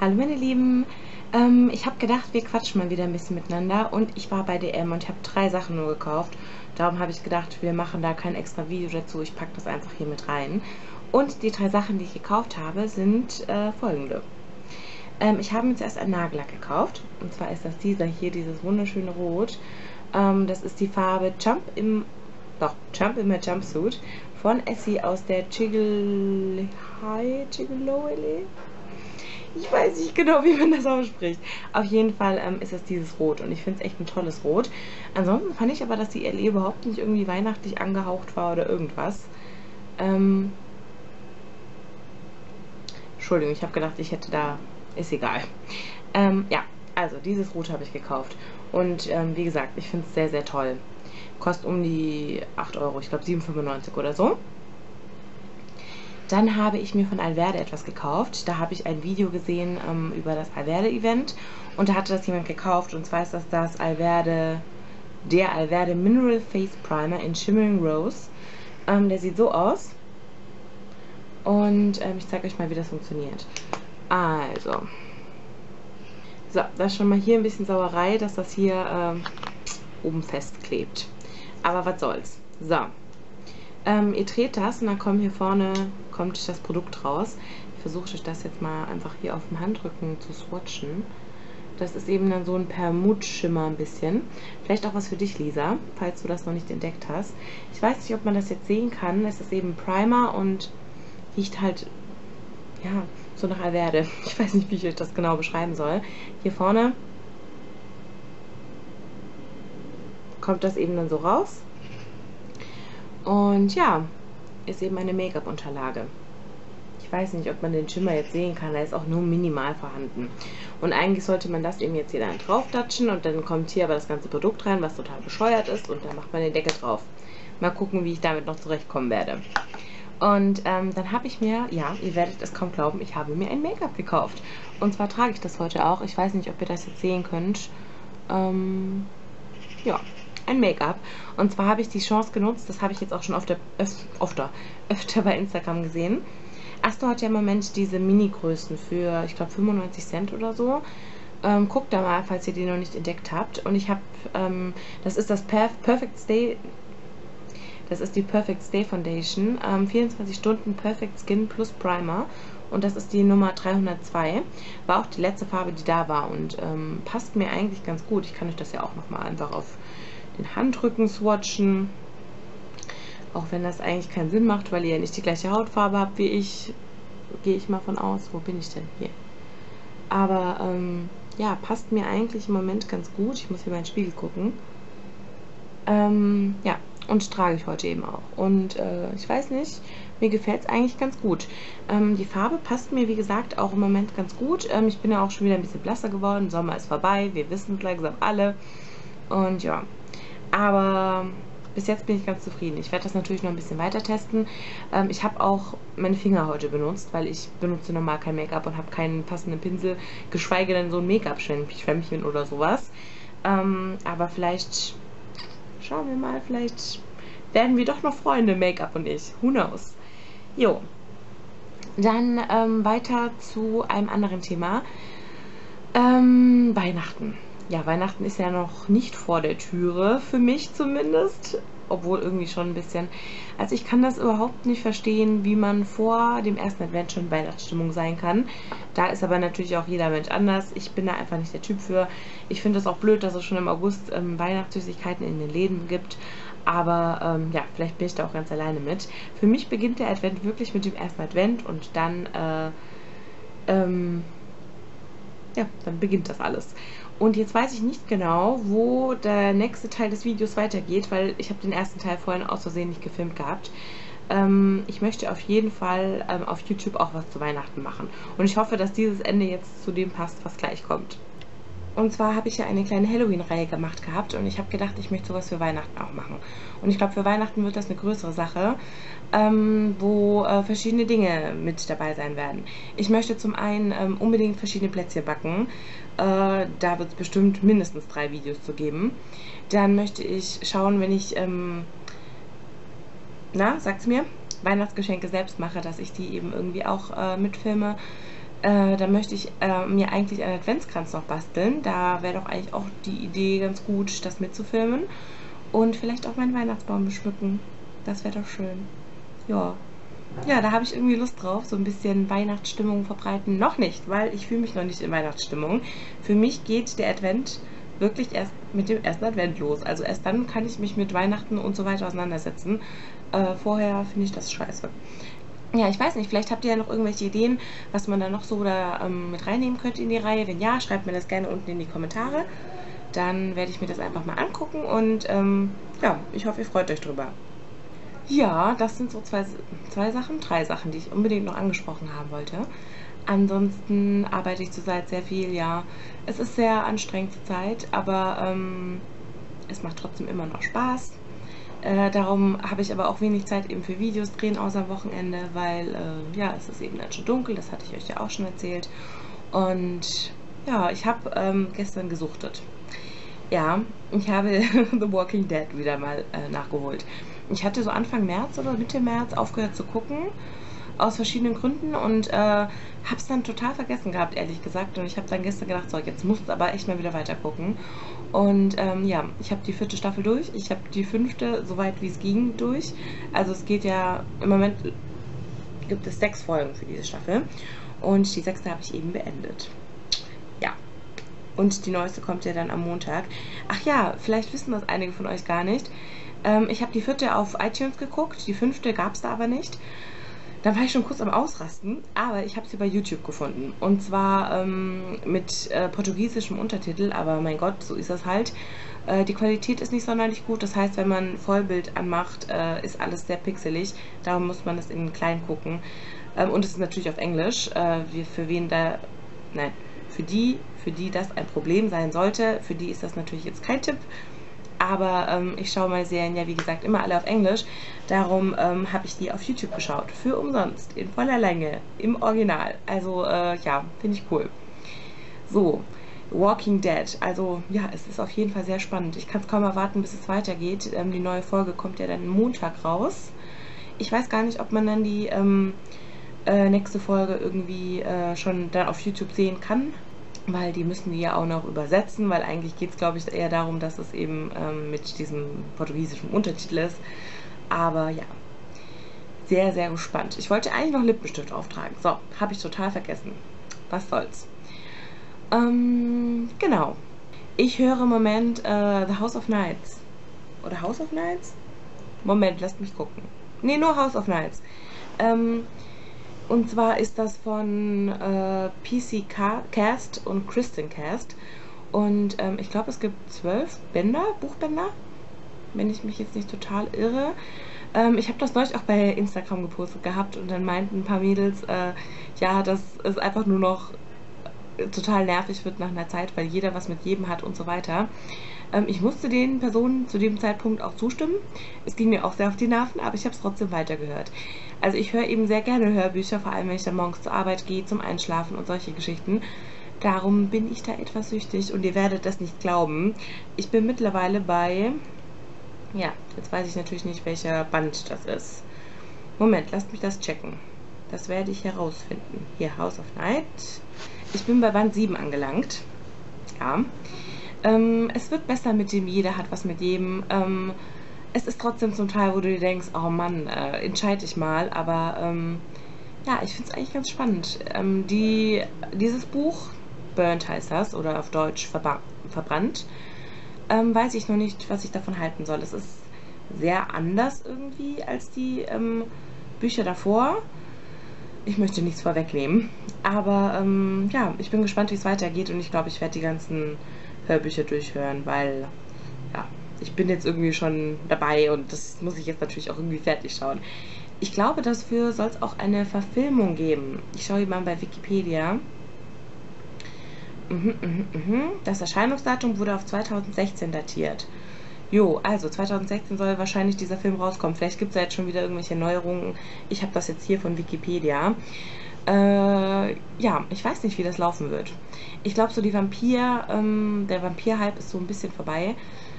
Hallo meine Lieben, ähm, ich habe gedacht, wir quatschen mal wieder ein bisschen miteinander und ich war bei DM und habe drei Sachen nur gekauft. Darum habe ich gedacht, wir machen da kein extra Video dazu, ich packe das einfach hier mit rein. Und die drei Sachen, die ich gekauft habe, sind äh, folgende. Ähm, ich habe mir zuerst einen Nagellack gekauft und zwar ist das dieser hier, dieses wunderschöne Rot. Ähm, das ist die Farbe Jump im, doch, Jump in my Jumpsuit von Essie aus der Chiggle High Chiggle ich weiß nicht genau, wie man das ausspricht. Auf jeden Fall ähm, ist es dieses Rot und ich finde es echt ein tolles Rot. Ansonsten fand ich aber, dass die LE überhaupt nicht irgendwie weihnachtlich angehaucht war oder irgendwas. Ähm Entschuldigung, ich habe gedacht, ich hätte da... Ist egal. Ähm, ja, also dieses Rot habe ich gekauft. Und ähm, wie gesagt, ich finde es sehr, sehr toll. Kostet um die 8 Euro, ich glaube 7,95 oder so. Dann habe ich mir von Alverde etwas gekauft. Da habe ich ein Video gesehen ähm, über das Alverde-Event und da hatte das jemand gekauft und zwar ist das das Alverde, der Alverde Mineral Face Primer in Shimmering Rose. Ähm, der sieht so aus und ähm, ich zeige euch mal, wie das funktioniert. Also, so, das ist schon mal hier ein bisschen Sauerei, dass das hier ähm, oben festklebt. Aber was soll's. So, ähm, ihr dreht das und dann kommt hier vorne kommt das Produkt raus. Ich versuche euch das jetzt mal einfach hier auf dem Handrücken zu swatchen. Das ist eben dann so ein Permutschimmer ein bisschen. Vielleicht auch was für dich, Lisa, falls du das noch nicht entdeckt hast. Ich weiß nicht, ob man das jetzt sehen kann. Es ist eben Primer und riecht halt, ja, so nach Alverde. Ich weiß nicht, wie ich euch das genau beschreiben soll. Hier vorne kommt das eben dann so raus. Und ja, ist eben eine Make-up-Unterlage. Ich weiß nicht, ob man den Schimmer jetzt sehen kann, er ist auch nur minimal vorhanden. Und eigentlich sollte man das eben jetzt hier dann drauf datschen und dann kommt hier aber das ganze Produkt rein, was total bescheuert ist und dann macht man den Deckel drauf. Mal gucken, wie ich damit noch zurechtkommen werde. Und ähm, dann habe ich mir, ja, ihr werdet es kaum glauben, ich habe mir ein Make-up gekauft. Und zwar trage ich das heute auch. Ich weiß nicht, ob ihr das jetzt sehen könnt. Ähm, ja, ein Make-up. Und zwar habe ich die Chance genutzt, das habe ich jetzt auch schon öfter, öfter, öfter bei Instagram gesehen. Asto hat ja im Moment diese Mini-Größen für, ich glaube, 95 Cent oder so. Ähm, guckt da mal, falls ihr die noch nicht entdeckt habt. Und ich habe, ähm, das ist das Perf Perfect Stay, das ist die Perfect Stay Foundation. Ähm, 24 Stunden Perfect Skin plus Primer. Und das ist die Nummer 302. War auch die letzte Farbe, die da war und ähm, passt mir eigentlich ganz gut. Ich kann euch das ja auch nochmal einfach auf den Handrücken swatchen. Auch wenn das eigentlich keinen Sinn macht, weil ihr ja nicht die gleiche Hautfarbe habt wie ich. Gehe ich mal von aus. Wo bin ich denn hier? Aber ähm, ja, passt mir eigentlich im Moment ganz gut. Ich muss hier mal in den Spiegel gucken. Ähm, ja, und trage ich heute eben auch. Und äh, ich weiß nicht, mir gefällt es eigentlich ganz gut. Ähm, die Farbe passt mir, wie gesagt, auch im Moment ganz gut. Ähm, ich bin ja auch schon wieder ein bisschen blasser geworden. Sommer ist vorbei, wir wissen es langsam alle. Und ja, aber bis jetzt bin ich ganz zufrieden. Ich werde das natürlich noch ein bisschen weiter testen. Ähm, ich habe auch meine Finger heute benutzt, weil ich benutze normal kein Make-up und habe keinen passenden Pinsel, geschweige denn so ein Make-up-Schwämmchen oder sowas. Ähm, aber vielleicht, schauen wir mal, vielleicht werden wir doch noch Freunde, Make-up und ich. Who knows? Jo. Dann ähm, weiter zu einem anderen Thema. Ähm, Weihnachten ja, Weihnachten ist ja noch nicht vor der Türe, für mich zumindest. Obwohl irgendwie schon ein bisschen. Also ich kann das überhaupt nicht verstehen, wie man vor dem ersten Advent schon Weihnachtsstimmung sein kann. Da ist aber natürlich auch jeder Mensch anders. Ich bin da einfach nicht der Typ für. Ich finde es auch blöd, dass es schon im August ähm, Weihnachtssüßigkeiten in den Läden gibt. Aber ähm, ja, vielleicht bin ich da auch ganz alleine mit. Für mich beginnt der Advent wirklich mit dem ersten Advent und dann, äh, ähm, ja, dann beginnt das alles. Und jetzt weiß ich nicht genau, wo der nächste Teil des Videos weitergeht, weil ich habe den ersten Teil vorhin aus Versehen nicht gefilmt gehabt. Ähm, ich möchte auf jeden Fall ähm, auf YouTube auch was zu Weihnachten machen. Und ich hoffe, dass dieses Ende jetzt zu dem passt, was gleich kommt. Und zwar habe ich ja eine kleine Halloween-Reihe gemacht gehabt und ich habe gedacht, ich möchte sowas für Weihnachten auch machen. Und ich glaube, für Weihnachten wird das eine größere Sache, ähm, wo äh, verschiedene Dinge mit dabei sein werden. Ich möchte zum einen ähm, unbedingt verschiedene Plätzchen backen. Äh, da wird es bestimmt mindestens drei Videos zu geben. Dann möchte ich schauen, wenn ich, ähm, na, sagt's mir, Weihnachtsgeschenke selbst mache, dass ich die eben irgendwie auch äh, mitfilme Äh, da möchte ich äh, mir eigentlich einen Adventskranz noch basteln. Da wäre doch eigentlich auch die Idee ganz gut, das mitzufilmen. Und vielleicht auch meinen Weihnachtsbaum beschmücken. Das wäre doch schön. Ja. Ja, da habe ich irgendwie Lust drauf, so ein bisschen Weihnachtsstimmung verbreiten. Noch nicht, weil ich fühle mich noch nicht in Weihnachtsstimmung. Für mich geht der Advent wirklich erst mit dem ersten Advent los. Also erst dann kann ich mich mit Weihnachten und so weiter auseinandersetzen. Äh, vorher finde ich das scheiße. Ja, ich weiß nicht, vielleicht habt ihr ja noch irgendwelche Ideen, was man da noch so da ähm, mit reinnehmen könnte in die Reihe. Wenn ja, schreibt mir das gerne unten in die Kommentare. Dann werde ich mir das einfach mal angucken und ähm, ja, ich hoffe, ihr freut euch drüber. Ja, das sind so zwei, zwei Sachen, drei Sachen, die ich unbedingt noch angesprochen haben wollte. Ansonsten arbeite ich zurzeit sehr viel, ja. Es ist sehr anstrengend zur Zeit, aber ähm, es macht trotzdem immer noch Spaß. Äh, darum habe ich aber auch wenig Zeit eben für Videos drehen außer Wochenende, weil äh, ja, es ist eben dann schon dunkel, das hatte ich euch ja auch schon erzählt. Und ja, ich habe ähm, gestern gesuchtet. Ja, ich habe The Walking Dead wieder mal äh, nachgeholt. Ich hatte so Anfang März oder Mitte März aufgehört zu gucken, aus verschiedenen Gründen und äh, habe es dann total vergessen gehabt, ehrlich gesagt. Und ich habe dann gestern gedacht, so, jetzt muss es aber echt mal wieder weiter gucken. Und ähm, ja, ich habe die vierte Staffel durch, ich habe die fünfte, soweit wie es ging, durch. Also es geht ja, im Moment gibt es sechs Folgen für diese Staffel und die sechste habe ich eben beendet. Ja, und die neueste kommt ja dann am Montag. Ach ja, vielleicht wissen das einige von euch gar nicht. Ähm, ich habe die vierte auf iTunes geguckt, die fünfte gab es da aber nicht. Da war ich schon kurz am Ausrasten, aber ich habe sie bei YouTube gefunden. Und zwar ähm, mit äh, portugiesischem Untertitel, aber mein Gott, so ist das halt. Äh, die Qualität ist nicht sonderlich gut, das heißt, wenn man Vollbild anmacht, äh, ist alles sehr pixelig. Darum muss man das in klein gucken. Ähm, und es ist natürlich auf Englisch. Äh, für wen da, nein, für die, für die das ein Problem sein sollte, für die ist das natürlich jetzt kein Tipp. Aber ähm, ich schaue meine Serien ja, wie gesagt, immer alle auf Englisch. Darum ähm, habe ich die auf YouTube geschaut. Für umsonst, in voller Länge, im Original. Also, äh, ja, finde ich cool. So, Walking Dead. Also, ja, es ist auf jeden Fall sehr spannend. Ich kann es kaum erwarten, bis es weitergeht. Ähm, die neue Folge kommt ja dann Montag raus. Ich weiß gar nicht, ob man dann die ähm, äh, nächste Folge irgendwie äh, schon dann auf YouTube sehen kann weil die müssen die ja auch noch übersetzen, weil eigentlich geht es, glaube ich, eher darum, dass es eben ähm, mit diesem portugiesischen Untertitel ist. Aber ja, sehr, sehr gespannt. Ich wollte eigentlich noch Lippenstift auftragen. So, habe ich total vergessen. Was soll's. Ähm, genau. Ich höre im Moment äh, The House of Nights. Oder House of Nights? Moment, lasst mich gucken. Nee, nur House of Nights. Ähm, und zwar ist das von äh, PC Cast und Kristen Cast. Und ähm, ich glaube, es gibt zwölf Bänder, Buchbänder, wenn ich mich jetzt nicht total irre. Ähm, ich habe das neulich auch bei Instagram gepostet gehabt und dann meinten ein paar Mädels, äh, ja, dass es einfach nur noch total nervig wird nach einer Zeit, weil jeder was mit jedem hat und so weiter. Ähm, ich musste den Personen zu dem Zeitpunkt auch zustimmen. Es ging mir auch sehr auf die Nerven, aber ich habe es trotzdem weitergehört. Also ich höre eben sehr gerne Hörbücher, vor allem wenn ich dann morgens zur Arbeit gehe, zum Einschlafen und solche Geschichten. Darum bin ich da etwas süchtig und ihr werdet das nicht glauben. Ich bin mittlerweile bei... Ja, jetzt weiß ich natürlich nicht, welcher Band das ist. Moment, lasst mich das checken. Das werde ich herausfinden. Hier, House of Night. Ich bin bei Band 7 angelangt. Ja. Ähm, es wird besser mit dem, jeder hat was mit jedem. Ähm, es ist trotzdem zum Teil, wo du dir denkst, oh Mann, äh, entscheide ich mal. Aber ähm, ja, ich finde es eigentlich ganz spannend. Ähm, die, dieses Buch, Burnt heißt das, oder auf Deutsch verbrannt, ähm, weiß ich noch nicht, was ich davon halten soll. Es ist sehr anders irgendwie als die ähm, Bücher davor. Ich möchte nichts vorwegnehmen. Aber ähm, ja, ich bin gespannt, wie es weitergeht und ich glaube, ich werde die ganzen Hörbücher durchhören, weil ja, ich bin jetzt irgendwie schon dabei und das muss ich jetzt natürlich auch irgendwie fertig schauen. Ich glaube, dafür soll es auch eine Verfilmung geben. Ich schaue hier mal bei Wikipedia. Mhm, mhm, mhm. Das Erscheinungsdatum wurde auf 2016 datiert. Jo, also 2016 soll wahrscheinlich dieser Film rauskommen. Vielleicht gibt es ja jetzt schon wieder irgendwelche Neuerungen. Ich habe das jetzt hier von Wikipedia. Äh, ja, ich weiß nicht, wie das laufen wird. Ich glaube, so die Vampir, ähm, der Vampir-Hype ist so ein bisschen vorbei.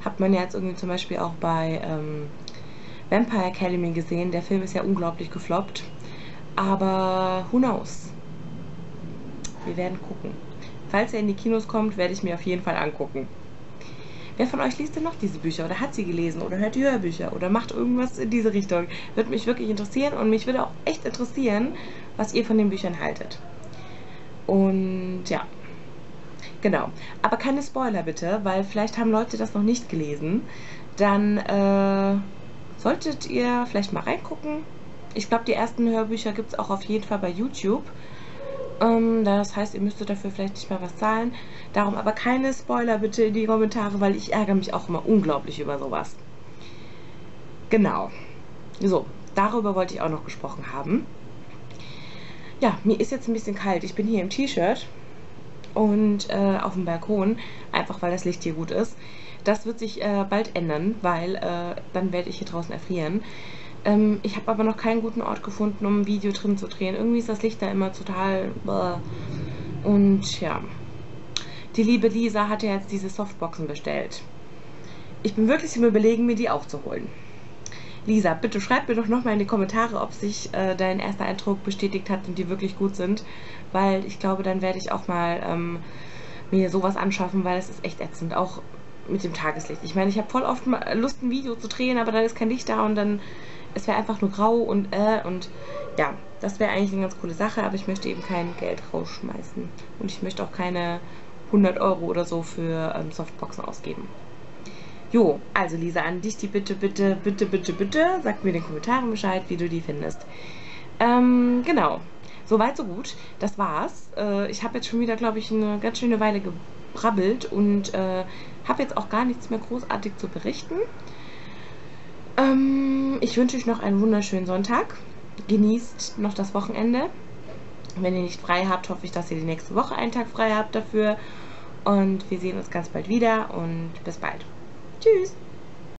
Hat man ja jetzt irgendwie zum Beispiel auch bei ähm, Vampire Academy gesehen. Der Film ist ja unglaublich gefloppt. Aber who knows? Wir werden gucken. Falls er in die Kinos kommt, werde ich mir auf jeden Fall angucken. Wer von euch liest denn noch diese Bücher oder hat sie gelesen oder hört Hörbücher oder macht irgendwas in diese Richtung? Würde mich wirklich interessieren und mich würde auch echt interessieren, was ihr von den Büchern haltet. Und ja, genau. Aber keine Spoiler bitte, weil vielleicht haben Leute das noch nicht gelesen. Dann äh, solltet ihr vielleicht mal reingucken. Ich glaube, die ersten Hörbücher gibt es auch auf jeden Fall bei YouTube. Ähm, das heißt, ihr müsstet dafür vielleicht nicht mehr was zahlen. Darum aber keine Spoiler bitte in die Kommentare, weil ich ärgere mich auch immer unglaublich über sowas. Genau. So, darüber wollte ich auch noch gesprochen haben. Ja, mir ist jetzt ein bisschen kalt. Ich bin hier im T-Shirt und äh, auf dem Balkon, einfach weil das Licht hier gut ist. Das wird sich äh, bald ändern, weil äh, dann werde ich hier draußen erfrieren. Ähm, ich habe aber noch keinen guten Ort gefunden, um ein Video drin zu drehen. Irgendwie ist das Licht da immer total... Bäh. Und ja, die liebe Lisa hatte jetzt diese Softboxen bestellt. Ich bin wirklich im Überlegen, mir die auch zu holen. Lisa, bitte schreib mir doch nochmal in die Kommentare, ob sich äh, dein erster Eindruck bestätigt hat und die wirklich gut sind. Weil ich glaube, dann werde ich auch mal ähm, mir sowas anschaffen, weil es ist echt ätzend. Auch mit dem Tageslicht. Ich meine, ich habe voll oft Lust, ein Video zu drehen, aber dann ist kein Licht da und dann es wäre einfach nur grau und äh und ja, das wäre eigentlich eine ganz coole Sache, aber ich möchte eben kein Geld rausschmeißen und ich möchte auch keine 100 Euro oder so für ähm, Softboxen ausgeben. Jo, also Lisa, an dich die Bitte, bitte, bitte, bitte, bitte, sag mir in den Kommentaren Bescheid, wie du die findest. Ähm, genau. Soweit, so gut. Das war's. Äh, ich habe jetzt schon wieder, glaube ich, eine ganz schöne Weile gebrabbelt und äh, habe jetzt auch gar nichts mehr großartig zu berichten. Ähm, ich wünsche euch noch einen wunderschönen Sonntag. Genießt noch das Wochenende. Wenn ihr nicht frei habt, hoffe ich, dass ihr die nächste Woche einen Tag frei habt dafür. Und wir sehen uns ganz bald wieder und bis bald. Tschüss.